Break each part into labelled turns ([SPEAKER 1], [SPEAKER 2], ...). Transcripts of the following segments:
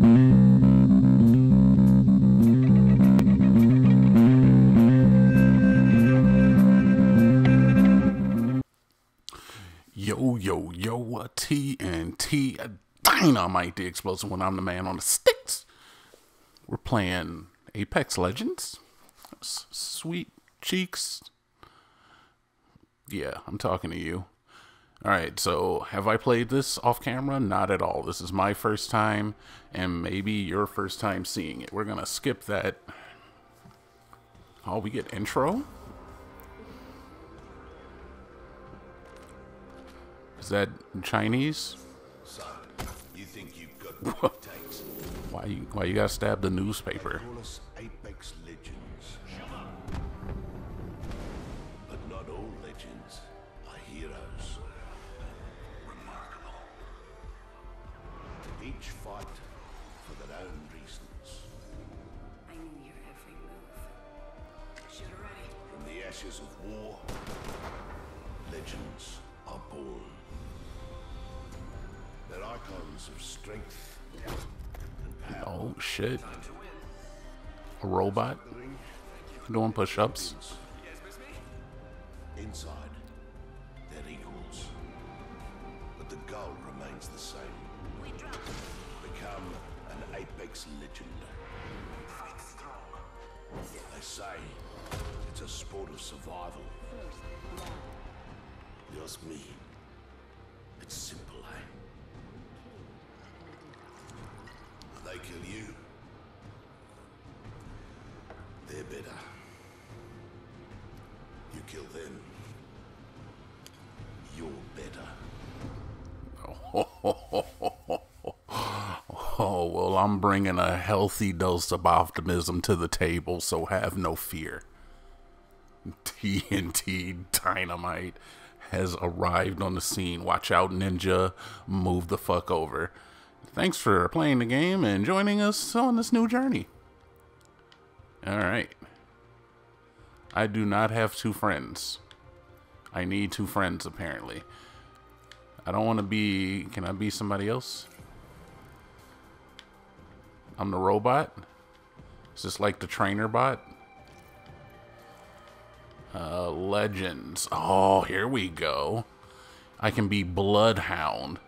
[SPEAKER 1] Yo, yo, yo, TNT Dinomight the Explosive when I'm the man on the sticks. We're playing Apex Legends. Sweet cheeks. Yeah, I'm talking to you. Alright, so have I played this off camera? Not at all. This is my first time, and maybe your first time seeing it. We're gonna skip that. Oh, we get intro? Is that Chinese?
[SPEAKER 2] So, you think you've got what takes?
[SPEAKER 1] Why you why you gotta stab the newspaper?
[SPEAKER 2] Ashes of war, legends are born. They're icons of strength and power.
[SPEAKER 1] Oh shit. A robot doing push-ups.
[SPEAKER 2] Inside, they're equals. But the goal remains the same. We drop become an Apex legend. Fight strong. They say it's a sport of survival. Just me. It's simple, eh? They kill you. They're better. You kill them. You're better.
[SPEAKER 1] Oh well, I'm bringing a healthy dose of optimism to the table, so have no fear. TNT Dinomight has arrived on the scene. Watch out, Ninja. Move the fuck over. Thanks for playing the game and joining us on this new journey. Alright. I do not have two friends. I need two friends, apparently. I don't want to be. Can I be somebody else? I'm the robot. Is this like the trainer bot? Uh, legends. Oh, here we go. I can be Bloodhound.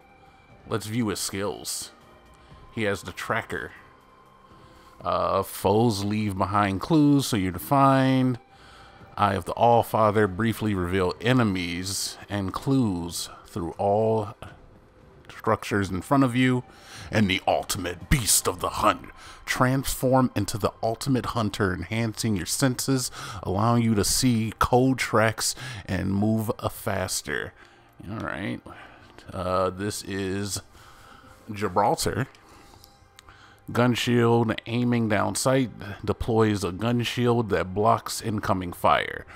[SPEAKER 1] Let's view his skills. He has the tracker. Uh, foes leave behind clues, so you're defined. Eye of the All Father briefly reveal enemies and clues through all structures in front of you. And the ultimate beast of the hunt. Transform into the ultimate hunter, enhancing your senses, allowing you to see code tracks and move faster. All right. Uh, this is Gibraltar. Gun shield aiming down sight deploys a gun shield that blocks incoming fire.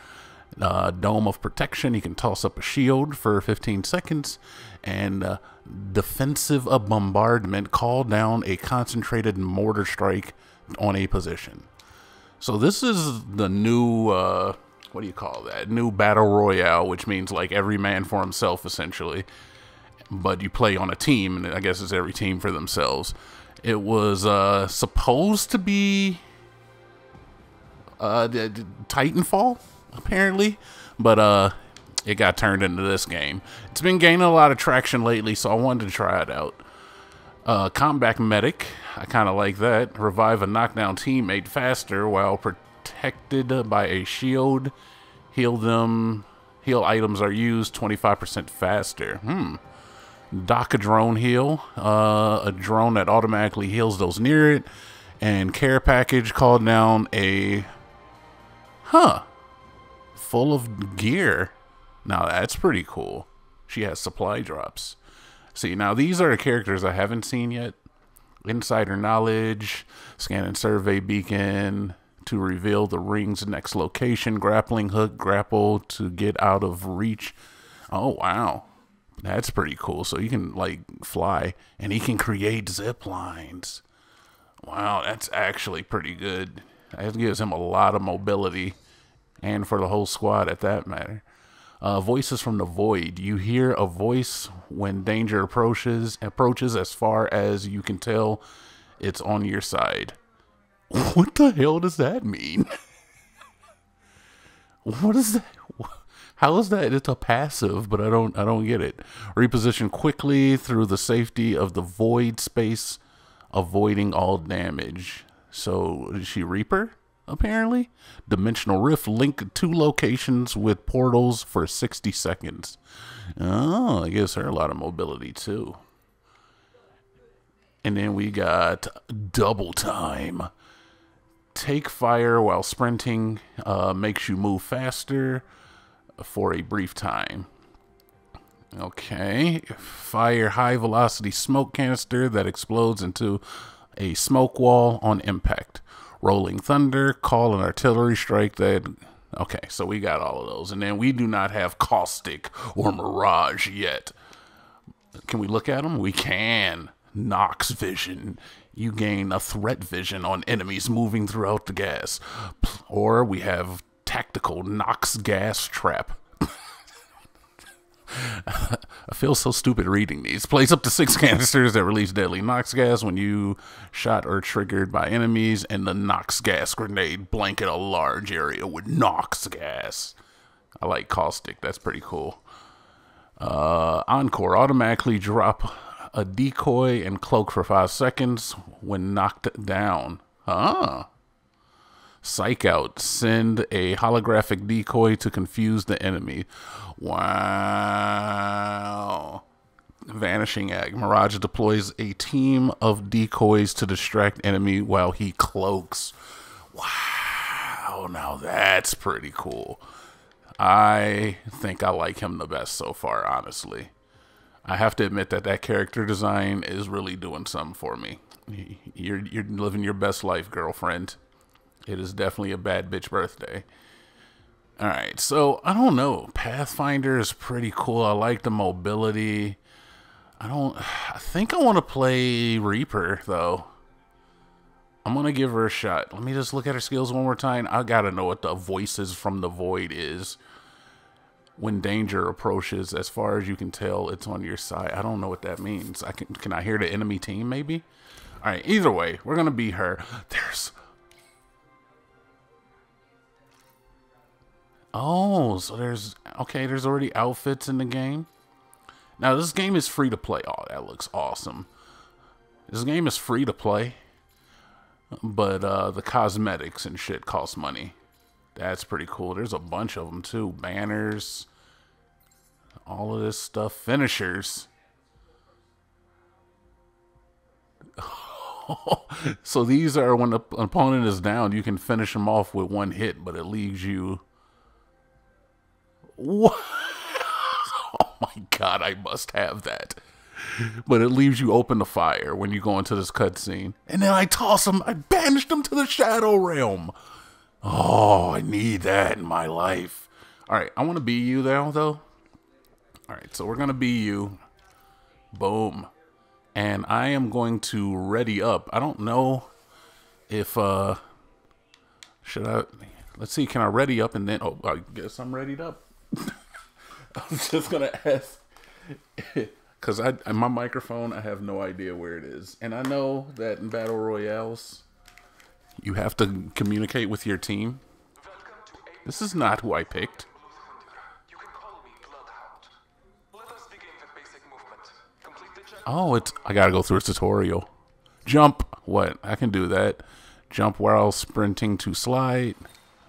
[SPEAKER 1] Uh, dome of protection, you can toss up a shield for 15 seconds. And uh, defensive bombardment, call down a concentrated mortar strike on a position. So this is the new, uh, what do you call that? New battle royale, which means like every man for himself, essentially. But you play on a team, and I guess it's every team for themselves. It was uh, supposed to be uh, Titanfall, apparently, but uh, it got turned into this game. It's been gaining a lot of traction lately, so I wanted to try it out. Uh, Combat Medic, I kind of like that. Revive a knockdown teammate faster while protected by a shield. Heal them. Heal items are used 25% faster. Hmm. Dock a drone heal, uh, a drone that automatically heals those near it, and care package called down a, huh, full of gear. Now that's pretty cool. She has supply drops. See, now these are characters I haven't seen yet. Insider knowledge, scan and survey beacon to reveal the ring's next location, grappling hook, grapple to get out of reach. Oh wow. That's pretty cool. So you can like fly and he can create zip lines. Wow, that's actually pretty good. That gives him a lot of mobility and for the whole squad at that matter. Uh, voices from the void. You hear a voice when danger approaches. Approaches as far as you can tell it's on your side. What the hell does that mean? what is that? How is that? It's a passive, but I don't I don't get it. Reposition quickly through the safety of the void space, avoiding all damage. So is she Reaper? Apparently, dimensional rift link two locations with portals for 60 seconds. Oh, it gives her a lot of mobility too. And then we got double time. Take fire while sprinting uh, makes you move faster for a brief time. Okay. Fire high velocity smoke canister that explodes into a smoke wall on impact. Rolling thunder, call an artillery strike that. Okay, so we got all of those. And then we do not have caustic or mirage yet. Can we look at them? We can. Nox vision. You gain a threat vision on enemies moving throughout the gas. Or we have tactical Nox gas trap. I feel so stupid reading these. Place up to six canisters that release deadly Nox gas when you shot or triggered by enemies, and the Nox gas grenade blanket a large area with Nox gas. I like caustic. That's pretty cool. Uh, Encore automatically drop a decoy and cloak for five seconds when knocked down. Ah. Psych out. Send a holographic decoy to confuse the enemy. Wow. Vanishing Act. Mirage deploys a team of decoys to distract enemy while he cloaks. Wow. Now that's pretty cool. I think I like him the best so far, honestly. I have to admit that that character design is really doing something for me. You're you're living your best life, girlfriend. It is definitely a bad bitch birthday. All right, so I don't know. Pathfinder is pretty cool. I like the mobility. I don't. I think I want to play Reaper though. I'm gonna give her a shot. Let me just look at her skills one more time. I gotta know what the voices from the void is. When danger approaches, as far as you can tell, it's on your side. I don't know what that means. I can can I hear the enemy team maybe? All right. Either way, we're gonna be her. There's Oh, so there's okay, there's already outfits in the game. Now this game is free to play. Oh, that looks awesome. This game is free to play. But uh the cosmetics and shit cost money. That's pretty cool. There's a bunch of them too. Banners, all of this stuff, finishers. so these are when the opponent is down, you can finish them off with one hit, but it leaves you what? oh my god, I must have that. But it leaves you open to fire when you go into this cutscene. And then I toss them, I banish them to the Shadow Realm. Oh, I need that in my life. Alright, I want to be you now, though. Alright, so we're going to be you. Boom. And I am going to ready up. I don't know if, uh, should I, let's see, can I ready up and then, oh, I guess I'm readied up. I'm just gonna ask because I my microphone I have no idea where it is, and I know that in battle royales you have to communicate with your team. This is not who I picked. Oh, it's I gotta go through a tutorial. Jump. What? I can do that. Jump while sprinting to slide.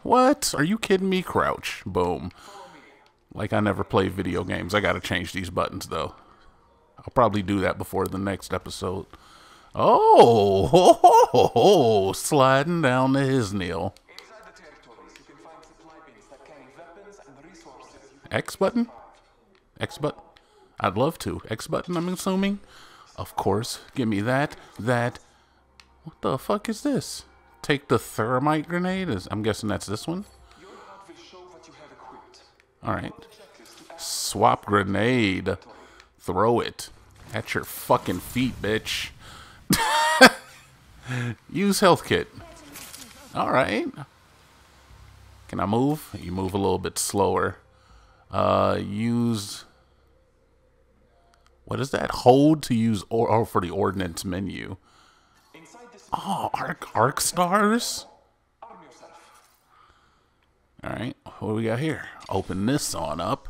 [SPEAKER 1] What? Are you kidding me? Crouch. Boom. Like I never play video games. I gotta change these buttons though. I'll probably do that before the next episode. Oh, ho, ho, ho, sliding down to his nail. X button? X button? I'd love to. X button, I'm assuming? Of course. Give me that. That. What the fuck is this? Take the thermite grenade? I'm guessing that's this one? Alright. Swap grenade. Throw it. At your fucking feet, bitch. Use health kit. Alright. Can I move? You move a little bit slower. Uh, use... What is that? Hold to use or, or for the ordnance menu. Oh, arc arc stars. All right, what do we got here? Open this on up.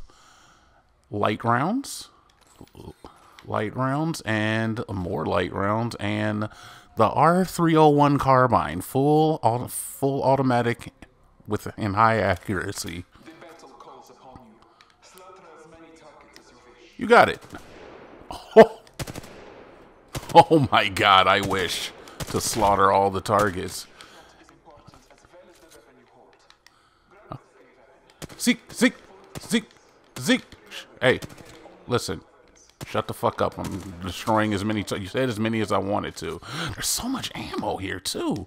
[SPEAKER 1] Light rounds, light rounds, and more light rounds, and the R301 carbine, full full automatic, with in high accuracy.
[SPEAKER 3] You. You
[SPEAKER 1] got it. Oh. oh my god, I wish to slaughter all the targets.
[SPEAKER 3] Is important as well as the weapon you hold.
[SPEAKER 1] Zeke, Zeke, Zeke, Zeke. Hey, listen. Shut the fuck up. I'm destroying as many. You said as many as I wanted to. There's so much ammo here too.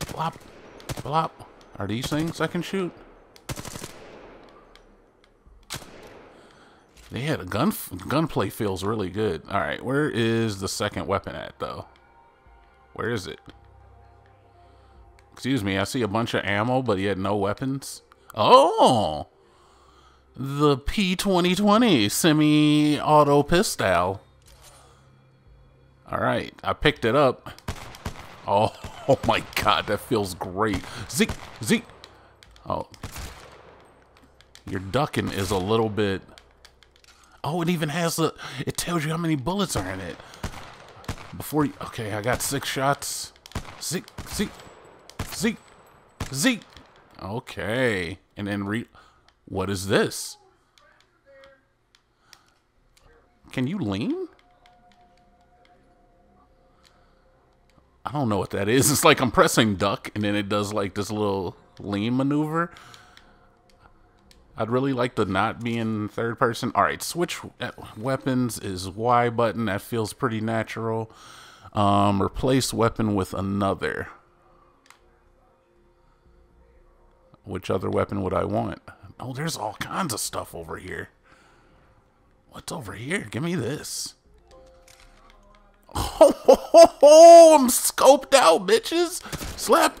[SPEAKER 1] Blop, blop. Are these things I can shoot? Yeah, the gun gunplay feels really good. All right, where is the second weapon at though? Where is it? Excuse me, I see a bunch of ammo, but yet no weapons. Oh, the P2020 semi-auto pistol. All right, I picked it up. Oh, oh my god, that feels great. Zeke, Zeke. Oh, your ducking is a little bit. Oh, it even has the. It tells you how many bullets are in it. Before you. Okay, I got six shots. Zeke, Zeke, Zeke, Zeke. Okay, and then re. What is this? Can you lean? I don't know what that is. It's like I'm pressing duck and then it does like this little lean maneuver. I'd really like to not be in third person. All right, switch weapons is Y button. That feels pretty natural. Um, replace weapon with another. Which other weapon would I want? Oh, there's all kinds of stuff over here. What's over here? Give me this. Oh, ho, ho, ho, I'm scoped out, bitches. Slap,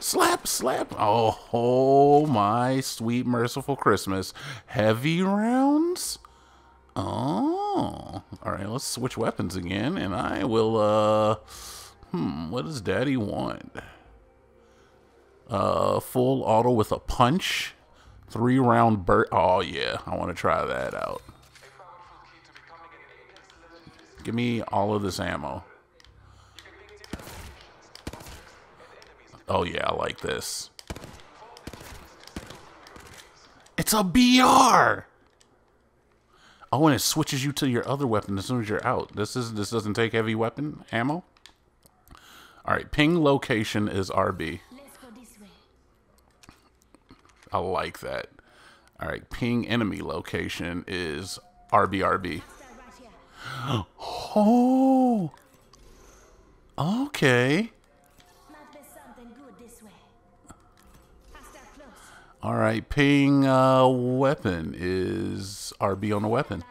[SPEAKER 1] slap, slap. Oh, oh, my sweet merciful Christmas. Heavy rounds? Oh, all right. Let's switch weapons again, and I will. Uh, hmm. What does Daddy want? Uh, full auto with a punch, three round burst. Oh yeah, I want to try that out. Give me all of this ammo. Oh yeah, I like this. It's a BR. Oh, and it switches you to your other weapon as soon as you're out. This is this doesn't take heavy weapon ammo. All right, ping location is RB.
[SPEAKER 4] Let's go this way.
[SPEAKER 1] I like that. All right, ping enemy location is RBRB. Oh, okay. All right, ping uh, weapon is RB on the weapon.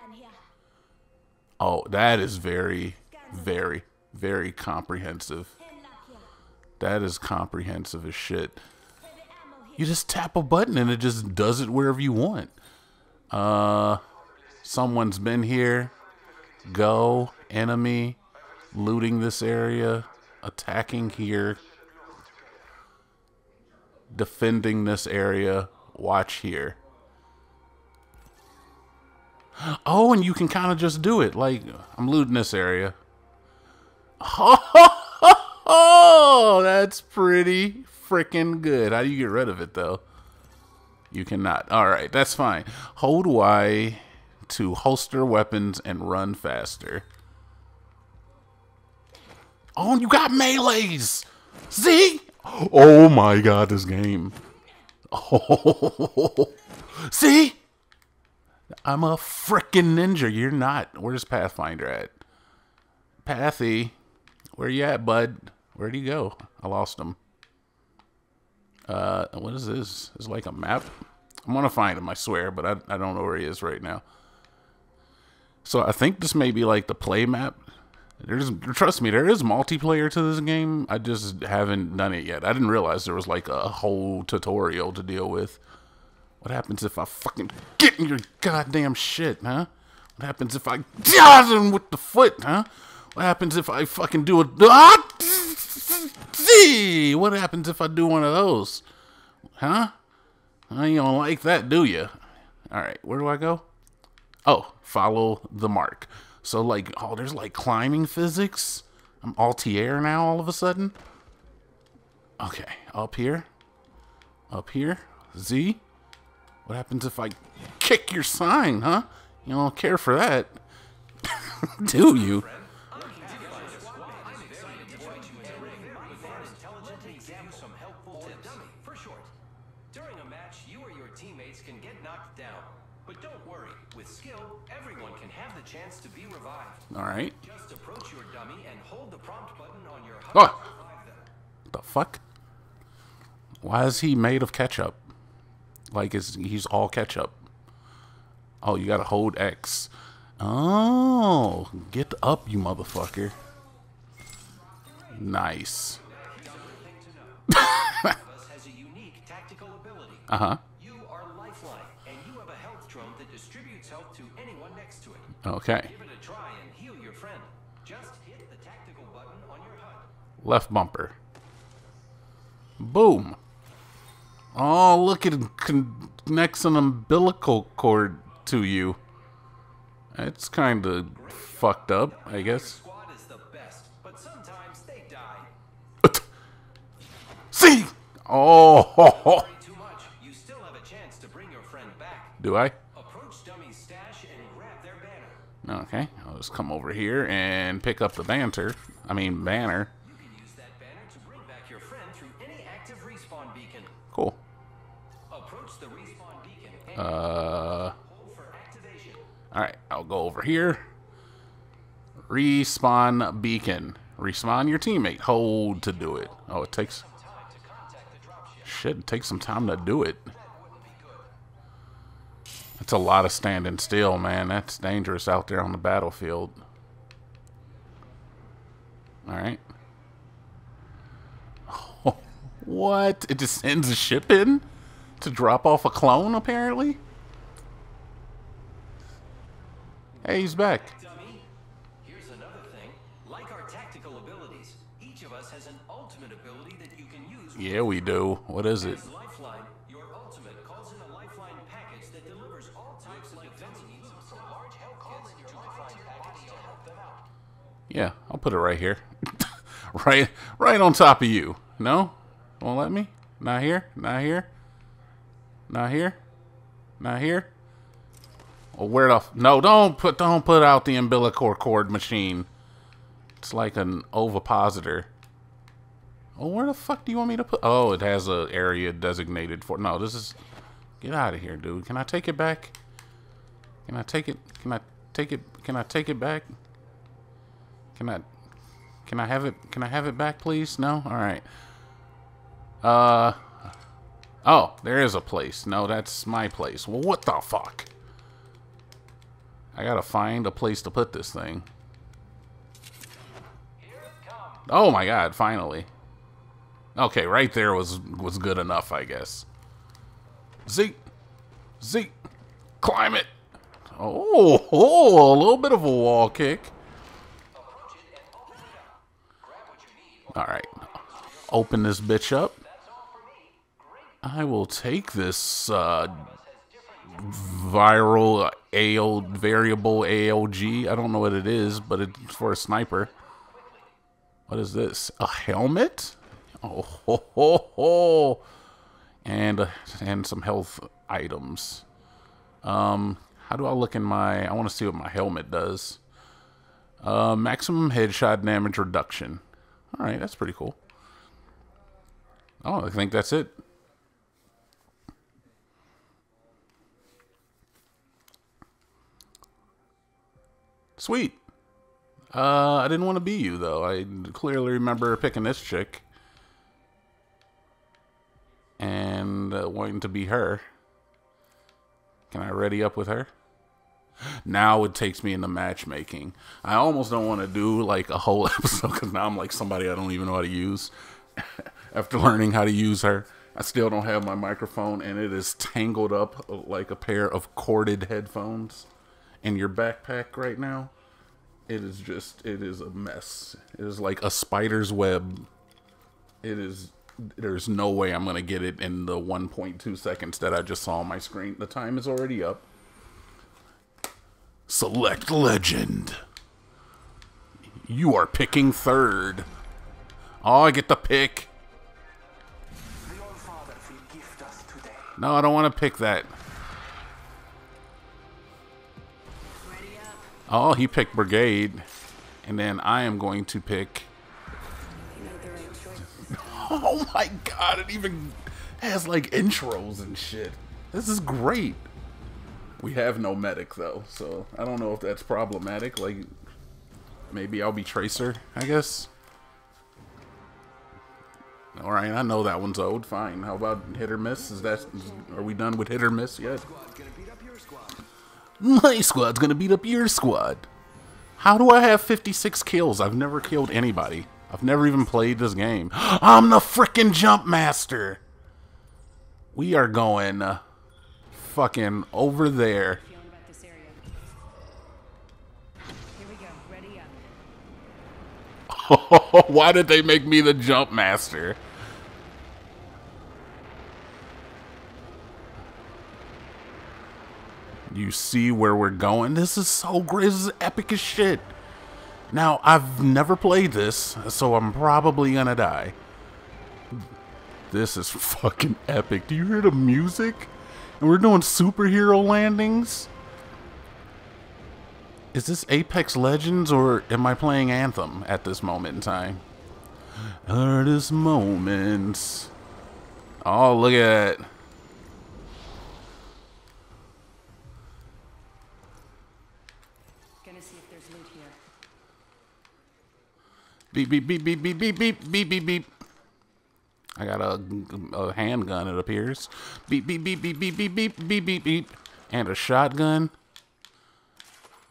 [SPEAKER 1] Oh, that is very, very, very comprehensive. That is comprehensive as shit. You just tap a button and it just does it wherever you want. Uh, someone's been here. Go, enemy, looting this area, attacking here, defending this area. Watch here. Oh, and you can kind of just do it. Like, I'm looting this area. Oh, that's pretty freaking good. How do you get rid of it, though? You cannot. All right, that's fine. Hold Y to holster weapons and run faster. Oh, you got melees. See? Oh my god, this game. Oh, see? I'm a freaking ninja. You're not. Where's Pathfinder at? Pathy, where you at, bud? Where'd he go? I lost him. Uh, what is this? Is like a map? I'm gonna find him, I swear, but I, I don't know where he is right now. So I think this may be like the play map. There's trust me, there is multiplayer to this game. I just haven't done it yet. I didn't realize there was like a whole tutorial to deal with. What happens if I fucking get in your goddamn shit, huh? What happens if I dodge him with the foot, huh? What happens if I fucking do a ah! See, what happens if I do one of those? Huh? I ain't gonna like that, do you? All right, where do I go? Oh, follow the mark. So, like, oh, there's like climbing physics. I'm Altaïr now all of a sudden. Okay, up here. Up here. Z. What happens if I kick your sign, huh? You don't care for that. do you?
[SPEAKER 5] Everyone can have the chance to be revived.
[SPEAKER 1] All right.
[SPEAKER 5] Just approach your dummy and hold the prompt button on your
[SPEAKER 1] Oh. The fuck? Why is he made of ketchup? Like is he's all ketchup? Oh, you gotta hold X. Oh, get up, you motherfucker. Nice.
[SPEAKER 5] Us has a unique tactical ability.
[SPEAKER 1] Uh huh.
[SPEAKER 5] HUD.
[SPEAKER 1] Left bumper. Boom. Oh, look, it connects an umbilical cord to you. It's kind of fucked up, I guess.
[SPEAKER 5] Squad is best, but sometimes they die.
[SPEAKER 1] See? Oh,
[SPEAKER 5] Worry too much. You
[SPEAKER 1] Okay, I'll just come over here and pick up the banter. I mean, banner.
[SPEAKER 5] You can use that banner to bring back your friend through any active respawn beacon.
[SPEAKER 1] Cool.
[SPEAKER 5] Approach the respawn beacon and
[SPEAKER 1] Uh,
[SPEAKER 5] hold for activation.
[SPEAKER 1] all right, I'll go over here. Respawn beacon. Respawn your teammate. Hold to do it. Oh, it takes.
[SPEAKER 5] Time to contact the dropship.
[SPEAKER 1] Shit, it takes some time to do it. It's a lot of standing still, man. That's dangerous out there on the battlefield. Alright. what? It just sends a ship in to drop off a clone, apparently? Hey, he's back.
[SPEAKER 5] Here's another thing. Like our tactical abilities, each of us has an ultimate ability that you can use.
[SPEAKER 1] Yeah, we do. What is it?
[SPEAKER 5] Lifeline,
[SPEAKER 1] Yeah, I'll put it right here. right right on top of you. No? Won't let me? Not here? Not here? Not here? Not here? Well, where the No, don't put don't put out the umbilical cord machine. It's like an ovipositor. Oh, where the fuck do you want me to put? Oh, it has a area designated for. No, this is. Get out of here, dude. Can I take it back? Can I take it? Can I take it? Can I take it back? Can I can I have it can I have it back please? No? Alright. Uh Oh, there is a place. No, that's my place. Well what the fuck? I gotta find a place to put this thing. Oh my god, finally. Okay, right there was was good enough, I guess. Zeke! Zeke! Climb it! Oh, oh, a little bit of a wall kick. All right. Open this bitch up. I will take this uh, viral AO variable AOG. I don't know what it is, but it's for a sniper. What is this? A helmet? Oh, ho, ho, ho. and uh, and some health items. Um, how do I look in my? I want to see what my helmet does. Uh, maximum headshot damage reduction. All right, that's pretty cool. Oh, I think that's it. Sweet. Uh, I didn't want to be you though. I clearly remember picking this chick and uh, wanting to be her. Can I ready up with her? Now it takes me into matchmaking. I almost don't want to do like a whole episode because now I'm like somebody I don't even know how to use. After learning how to use her, I still don't have my microphone and it is tangled up uh, like a pair of corded headphones in your backpack right now. It is just, it is a mess. It is like a spider's web It is. There's no way I'm gonna get it in the 1.2 seconds that I just saw on my screen. The time is already up. Select legend. You are picking third. Oh, I get the pick. No, I don't want to pick that. Oh, he picked Brigade. And then I am going to pick. Oh my god, it even has like intros and shit. This is great. We have no medic though, so I don't know if that's problematic. Like, maybe I'll be Tracer, I guess. Alright, I know that one's old. Fine. How about hit or miss? Is that. Is, are we done with hit or miss yet? My squad's gonna beat up your squad. How do I have 56 kills? I've never killed anybody. I've never even played this game. I'm the frickin' jump master. We are going uh, fucking over there. Why did they make me the jump master? You see where we're going? This is so great. This is epic as shit. Now, I've never played this, so I'm probably gonna die. This is fucking epic. Do you hear the music? And we're doing superhero landings? Is this Apex Legends or am I playing Anthem at this moment in time? Hardest moments. Oh, look at that.
[SPEAKER 4] Gonna see if there's loot here.
[SPEAKER 1] Beep, beep, beep, beep, beep, beep, beep, beep, beep, beep. I got a, a handgun, it appears. Beep, beep, beep, beep, beep, beep, beep, beep, beep, beep. And a shotgun.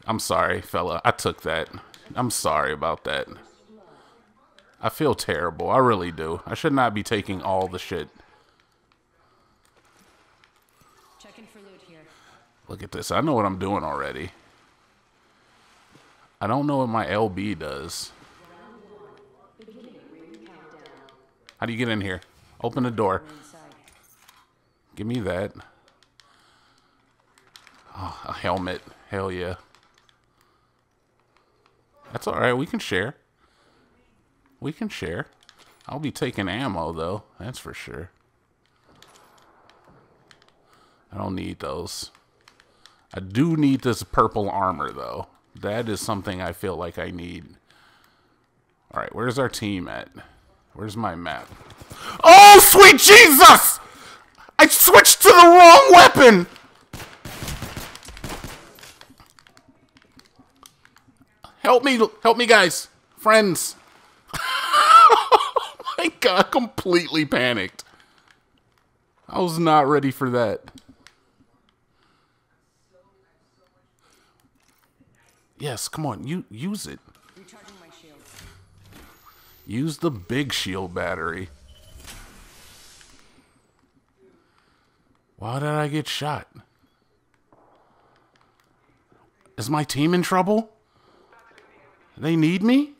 [SPEAKER 1] I'm sorry, fella. I took that. I'm sorry about that. I feel terrible. I really do. I should not be taking all the shit.
[SPEAKER 4] Checking for loot here.
[SPEAKER 1] Look at this. I know what I'm doing already. I don't know what my LB does. How do you get in here? Open the door. Give me that. Oh, a helmet. Hell yeah. That's alright. We can share. We can share. I'll be taking ammo, though. That's for sure. I don't need those. I do need this purple armor, though. That is something I feel like I need. Alright, where's our team at? Where's my map? Oh, sweet Jesus! I switched to the wrong weapon! Help me, help me, guys. Friends. oh my god, completely panicked. I was not ready for that. Yes, come on, you use it. Use the big shield battery. Why did I get shot? Is my team in trouble? They need me?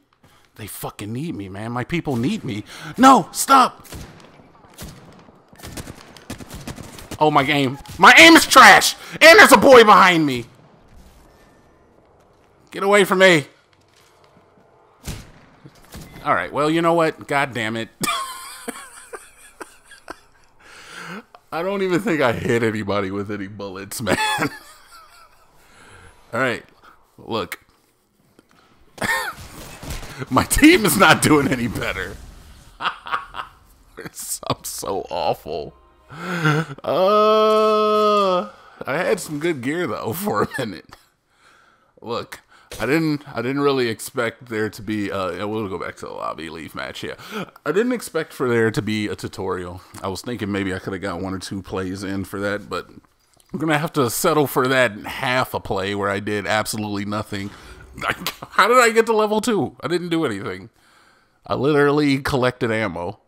[SPEAKER 1] They fucking need me, man. My people need me. No, stop! Oh, my aim. My aim is trash! And there's a boy behind me! Get away from me! All right. Well, you know what? God damn it. I don't even think I hit anybody with any bullets, man. All right. Look. My team is not doing any better. I'm so awful. Uh, I had some good gear though for a minute. Look, I didn't. I didn't really expect there to be. Uh, we'll go back to the lobby leave match. Yeah, I didn't expect for there to be a tutorial. I was thinking maybe I could have got one or two plays in for that, but I'm gonna have to settle for that half a play where I did absolutely nothing. How did I get to level two? I didn't do anything. I literally collected ammo.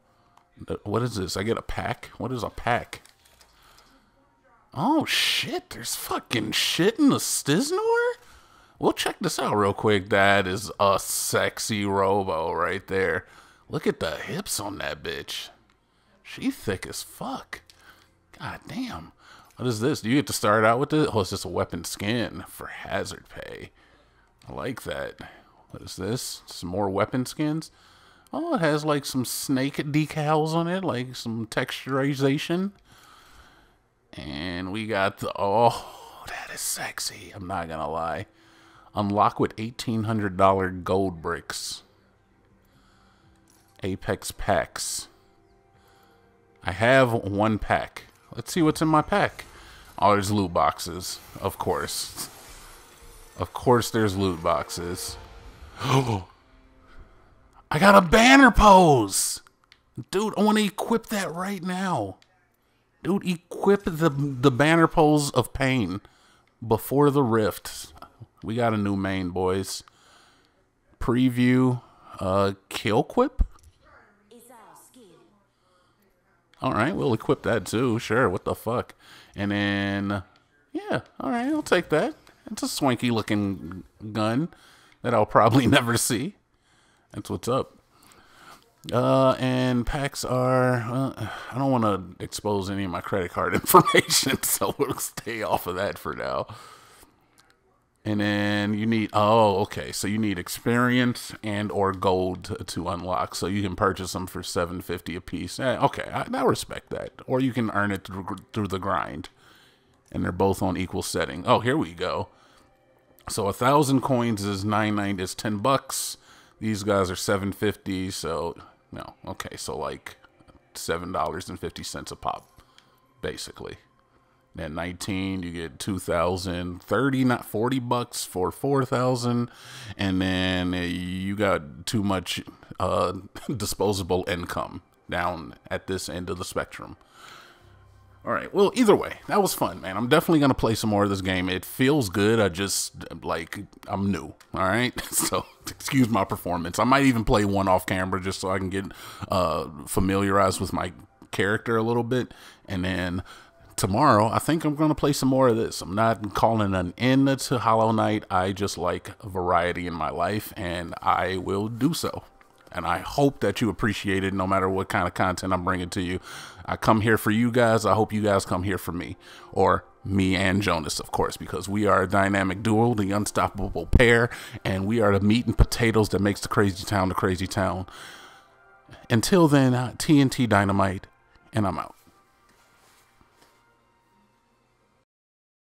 [SPEAKER 1] What is this? I get a pack. What is a pack? Oh shit! There's fucking shit in the Stiznor. We'll check this out real quick. That is a sexy robo right there. Look at the hips on that bitch. She thick as fuck. God damn. What is this? Do you get to start out with this? Oh, it's just a weapon skin for hazard pay. I like that. What is this? Some more weapon skins? Oh, it has like some snake decals on it, like some texturization. And we got the, oh, that is sexy. I'm not gonna lie. Unlock with $1,800 gold bricks. Apex packs. I have one pack. Let's see what's in my pack. Oh, there's loot boxes. Of course. Of course there's loot boxes. Oh, I got a banner pose. Dude, I want to equip that right now. Dude, equip the the banner pose of pain before the rift. We got a new main, boys. Preview uh kill quip? All right, we'll equip that too. Sure, what the fuck? And then, yeah, all right, I'll take that. It's a swanky looking gun that I'll probably never see. That's what's up. Uh, and packs are, uh, I don't want to expose any of my credit card information, so we'll stay off of that for now. And then you need oh okay so you need experience and or gold to, unlock so you can purchase them for 750 a piece. Eh, okay, I, I respect that. Or you can earn it through, through the grind. And they're both on equal setting. Oh, here we go. So a thousand coins is nine nine is ten bucks. These guys are seven fifty. So no, okay, so like seven dollars and fifty cents a pop, basically. At 19, you get 2,000, 30, not 40 bucks for 4,000. And then you got too much uh, disposable income down at this end of the spectrum. All right. Well, either way, that was fun, man. I'm definitely going to play some more of this game. It feels good. I just, like, I'm new. All right. So, excuse my performance. I might even play one off camera just so I can get uh, familiarized with my character a little bit. And then tomorrow, I think I'm going to play some more of this. I'm not calling an end to Hollow Knight. I just like variety in my life, and I will do so. And I hope that you appreciate it no matter what kind of content I'm bringing to you. I come here for you guys. I hope you guys come here for me. Or me and Jonaas, of course, because we are a dynamic duo, the unstoppable pair, and we are the meat and potatoes that makes the crazy town the crazy town. Until then, TNT Dinomight, and I'm out.